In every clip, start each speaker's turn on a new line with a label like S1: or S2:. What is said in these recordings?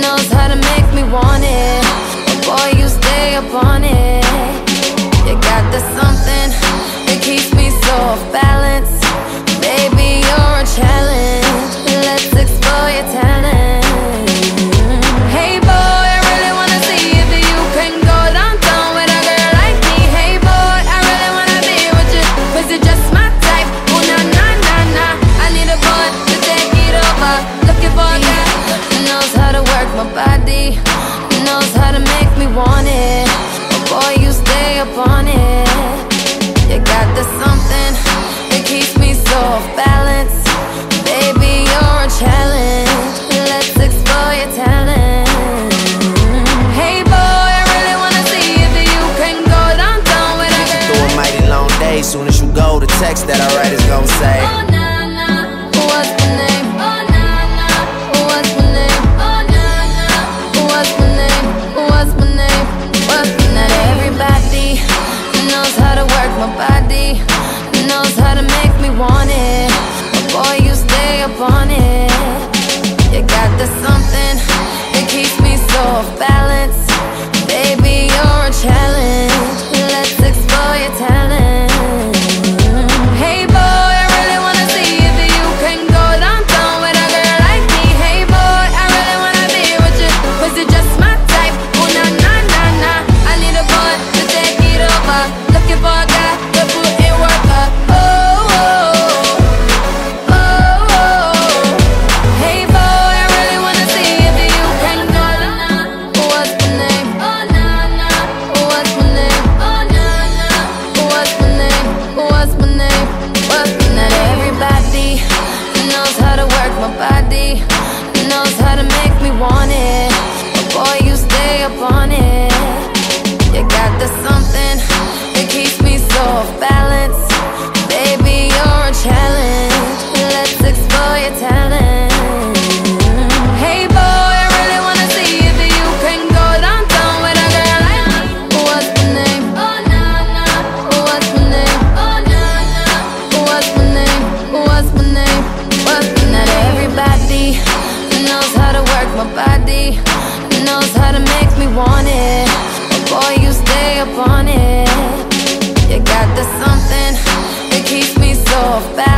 S1: knows how to make me want it. Boy, you stay up on it. You got the something that keeps me so off balance. Baby, you're a challenge. Let's explore your talent. Hey boy, I really wanna see if you can go with a girl.
S2: Through a mighty long day, soon as you go, the text that I write is gonna say.
S1: Oh na want it. Boy, you stay up on it. You got the something that keeps me so off balance. My body, knows how to make me want it. But boy, you stay up on it. You got the something that keeps me so off knows how to make me want it. Boy, you stay up on it. You got the something that keeps me so off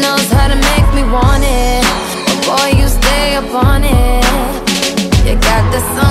S1: knows how to make me want it. Boy, you stay up on it. You got the something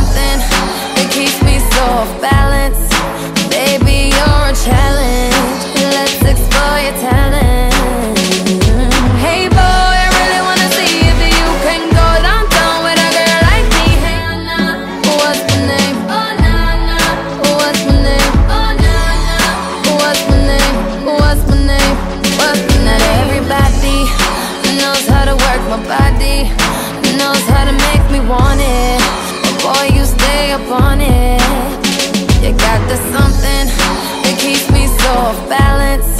S1: knows how to make me want it. But boy, you stay up on it. You got the something that keeps me so off balance.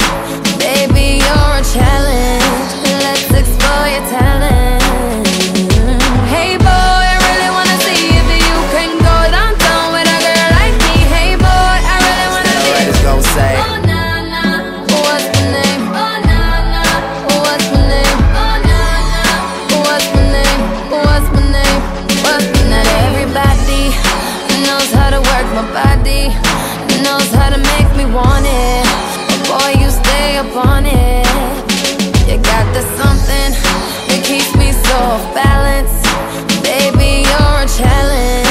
S1: My body, knows how to make me want it. Boy, you stay up on it. You got the something that keeps me so off balance. Baby, you're a challenge.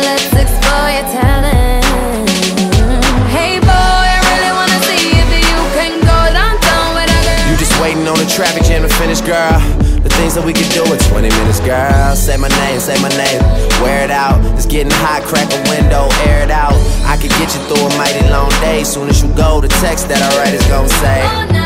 S1: Let's explore your talent. Hey boy, I really wanna see if you can go downtown with a girl.
S2: You just waiting on the traffic jam to finish, girl. Things that we could do in 20 minutes, girl. Say my name, say my name. Wear it out. It's getting hot, crack a window, air it out. I could get you through a mighty long day. Soon as you go, the text that I write is gonna say.
S1: Oh